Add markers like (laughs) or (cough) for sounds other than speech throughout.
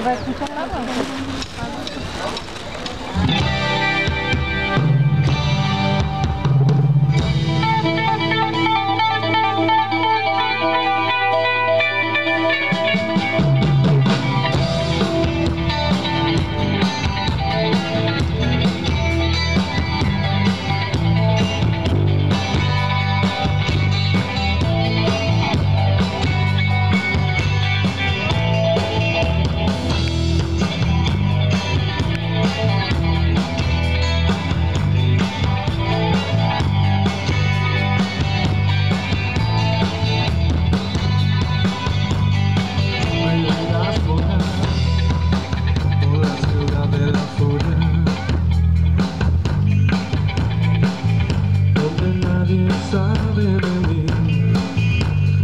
se va a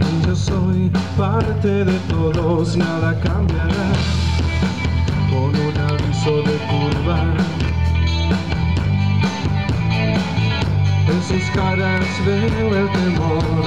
Y yo soy parte de todos, nada cambiará con un aviso de curva. En sus caras veo el temor.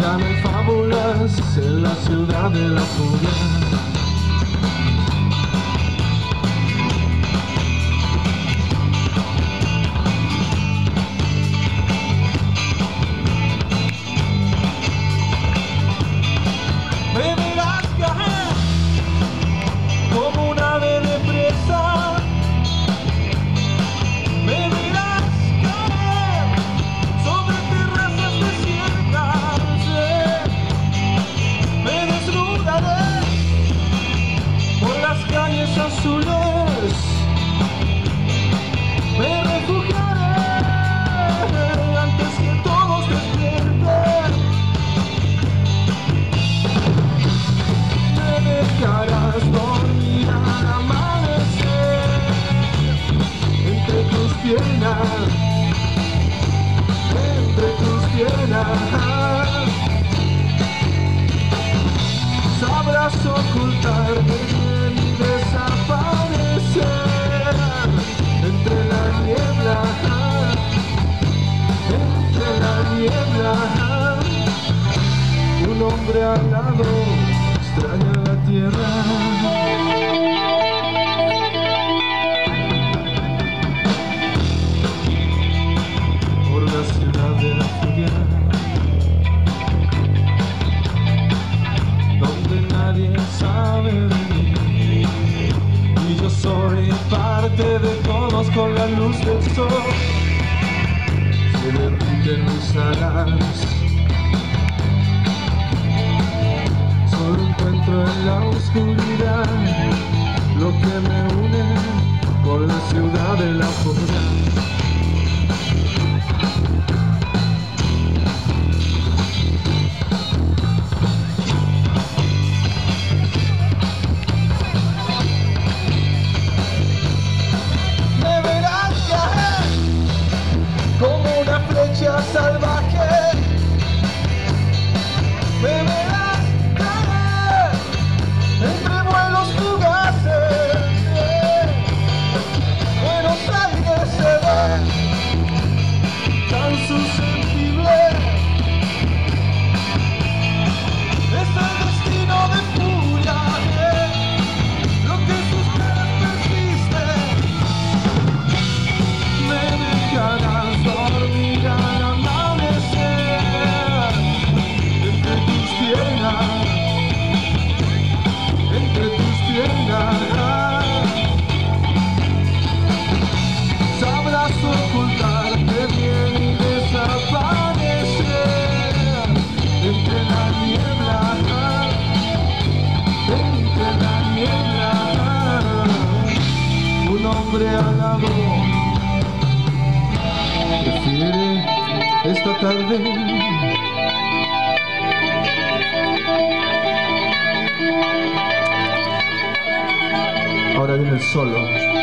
Ya no hay fábulas en la ciudad de la furia. Extraña la tierra. Por la ciudad de la furia, donde nadie sabe. Y yo soy parte de todos con la luz del sol. Se derriten mis alas. En la oscuridad lo que me une con la ciudad de la furia. Lado prefiere esta tarde. Ahora viene el solo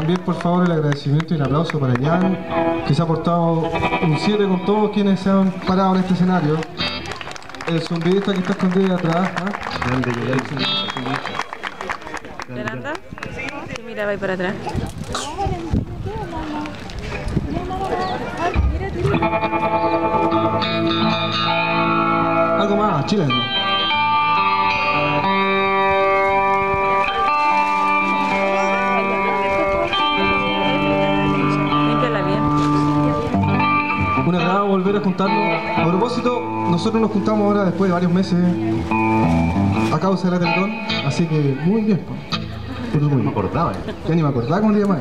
también por favor el agradecimiento y el aplauso para Jan, que se ha portado un 7 con todos quienes se han parado en este escenario. El zumbidista que está escondido ahí atrás. ¿ah? ¿Yolanda? Sí, mira, va para atrás. Algo más, chileno. Volver a juntarnos. A propósito, nosotros nos juntamos ahora después de varios meses a causa de la Teletón, así que muy bien. pues. Muy me bien. acordaba. eh. Ya ni me acordaba cómo le llamaba.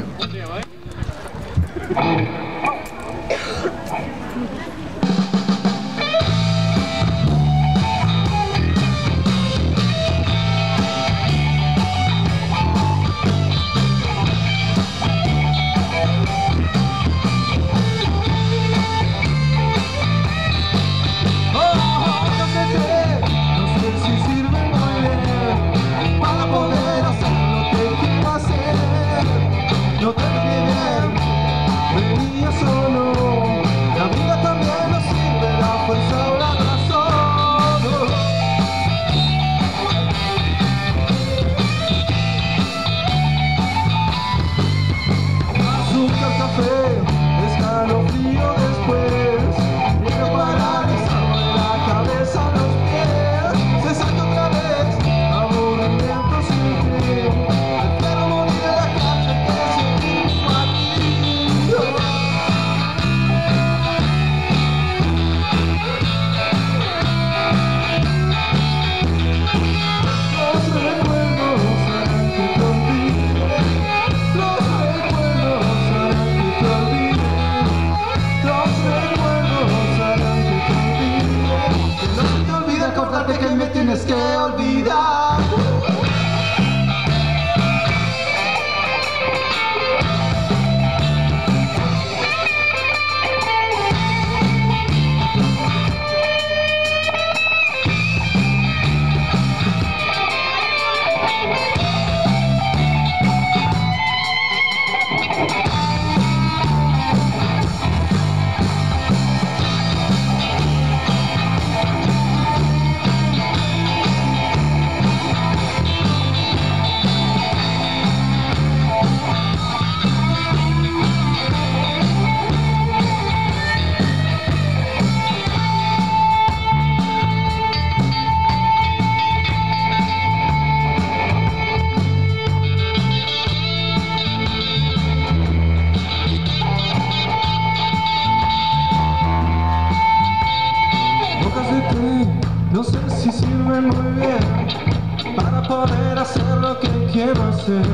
Hacer lo que quiero hacer.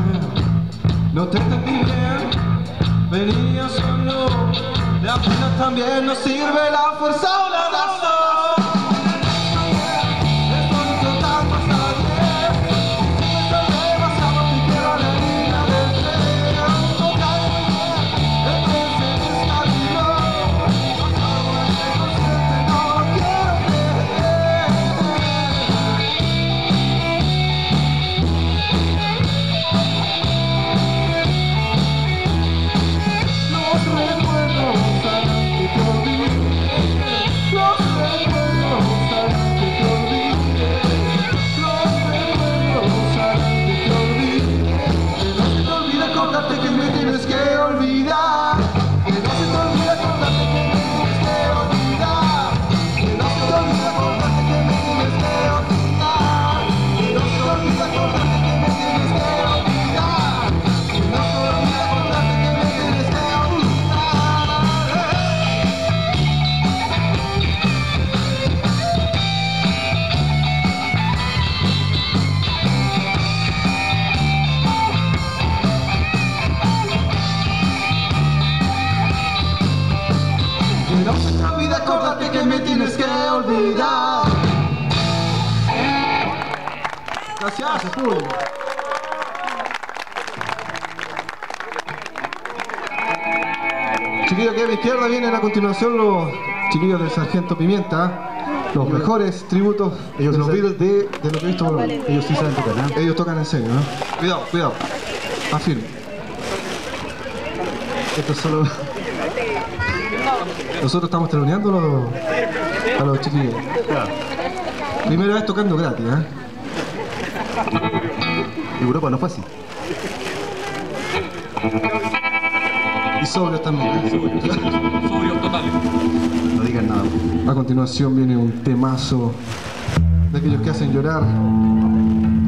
No te entendí bien, venía solo. La pena también no sirve la fuerza o la razón. Tienes que olvidar. Gracias, público. Chiquillos, aquí a mi izquierda vienen a continuación los chiquillos del Sargento Pimienta. Los mejores tributos Ellos de los Beatles de, de lo que he visto por. Ellos sí saben tocar, ¿eh? Ellos tocan en serio, ¿no? Cuidado, cuidado. Afirme. Esto es solo... Nosotros estamos teloneando a los, a los chiquillos. Primera vez tocando gratis, ¿eh? Europa no fue así. Y sobrios también. ¿eh? Sobrios totales. No digan nada. A continuación viene un temazo de aquellos que hacen llorar,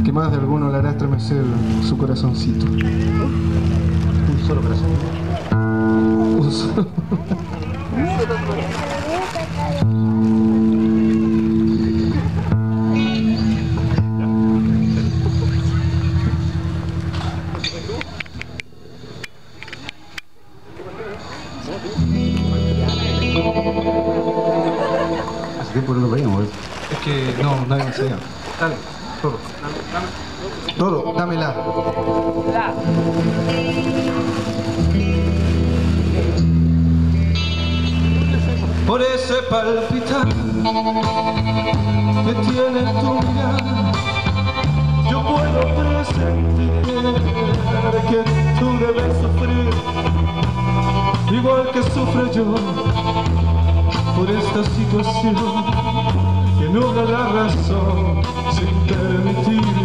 que más de alguno le hará estremecer su corazoncito. Un solo corazón. (laughs) Un solo- Toro, dámela. Por ese palpitar que tiene tu mirada, yo puedo presentir que tú debes sufrir, igual que sufro yo por esta situación que no da la razón sin permitir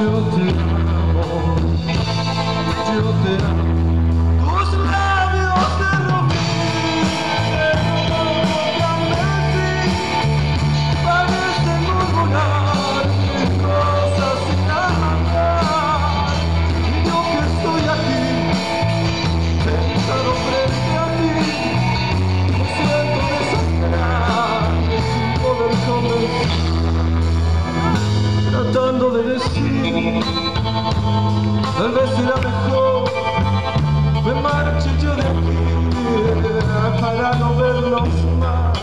Yo te amo, yo te amo. Tratando de decir, tal vez será mejor, me marche yo de aquí para no vernos más.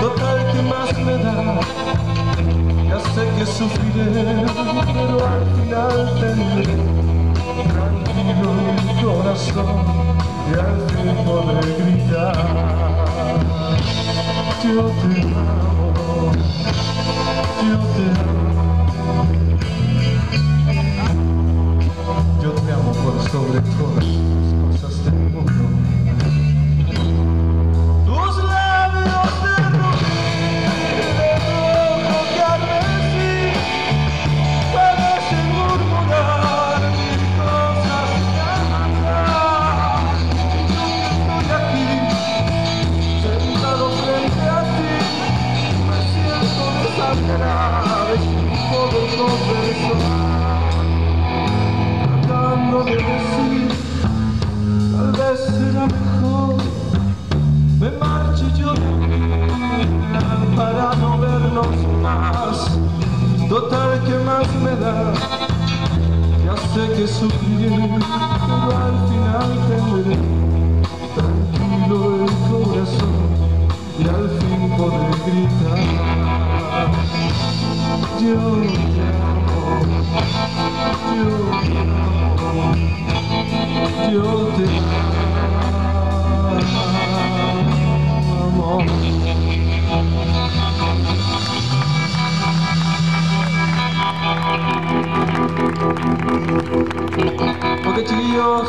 Total que más me da, ya sé que sufriré, pero al final tendré tranquilo mi corazón y al fin podré gritar. Yo te amo, yo te amo. Desangrado sin poder conversar. Tratando de decir, tal vez será mejor me marche yo de aquí para no vernos más. Total que más me da, ya sé que sufriré, pero al final tendré tranquilo el corazón y al fin podré gritar. Yo te amo, yo te amo, yo te amo. Ok chiquillos,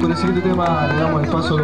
con el siguiente tema le damos el paso